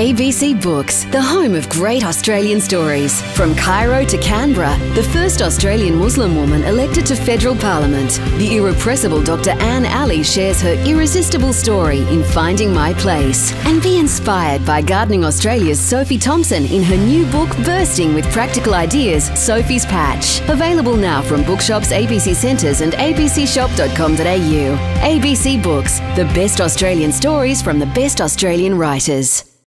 ABC Books, the home of great Australian stories. From Cairo to Canberra, the first Australian Muslim woman elected to federal parliament, the irrepressible Dr. Anne Aly shares her irresistible story in Finding My Place. And be inspired by Gardening Australia's Sophie Thompson in her new book Bursting with Practical Ideas, Sophie's Patch. Available now from bookshops, ABC Centres and abcshop.com.au. ABC Books, the best Australian stories from the best Australian writers.